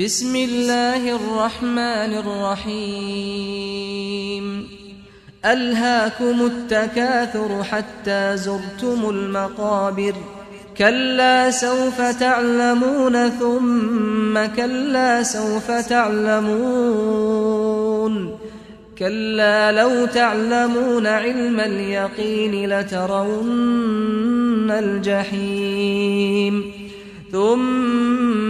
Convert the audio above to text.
بسم الله الرحمن الرحيم. ألهاكم التكاثر حتى زرتم المقابر. كلا سوف تعلمون ثم كلا سوف تعلمون. كلا لو تعلمون علم اليقين لترون الجحيم. ثم